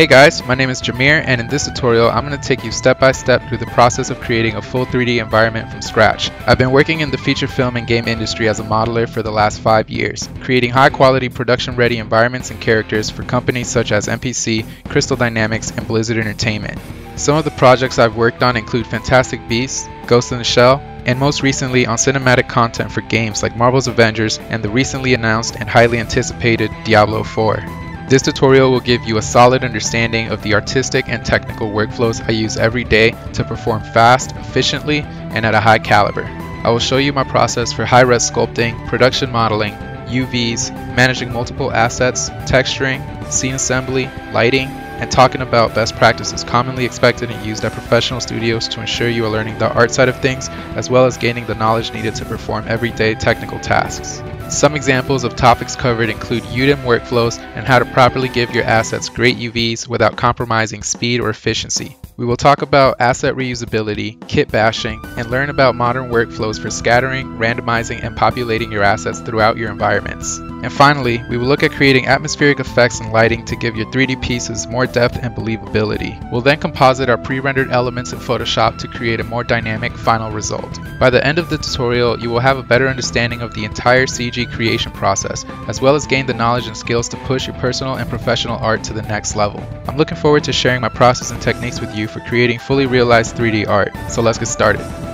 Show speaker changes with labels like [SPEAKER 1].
[SPEAKER 1] Hey guys, my name is Jamir and in this tutorial I'm going to take you step by step through the process of creating a full 3D environment from scratch. I've been working in the feature film and game industry as a modeler for the last 5 years, creating high quality production ready environments and characters for companies such as MPC, Crystal Dynamics, and Blizzard Entertainment. Some of the projects I've worked on include Fantastic Beasts, Ghost in the Shell, and most recently on cinematic content for games like Marvel's Avengers and the recently announced and highly anticipated Diablo 4. This tutorial will give you a solid understanding of the artistic and technical workflows I use every day to perform fast, efficiently, and at a high caliber. I will show you my process for high-res sculpting, production modeling, UVs, managing multiple assets, texturing, scene assembly, lighting, and talking about best practices commonly expected and used at professional studios to ensure you are learning the art side of things as well as gaining the knowledge needed to perform everyday technical tasks. Some examples of topics covered include UDIM workflows and how to properly give your assets great UVs without compromising speed or efficiency. We will talk about asset reusability, kit bashing, and learn about modern workflows for scattering, randomizing, and populating your assets throughout your environments. And finally, we will look at creating atmospheric effects and lighting to give your 3D pieces more depth and believability. We'll then composite our pre-rendered elements in Photoshop to create a more dynamic final result. By the end of the tutorial, you will have a better understanding of the entire CG creation process, as well as gain the knowledge and skills to push your personal and professional art to the next level. I'm looking forward to sharing my process and techniques with you for creating fully realized 3D art, so let's get started.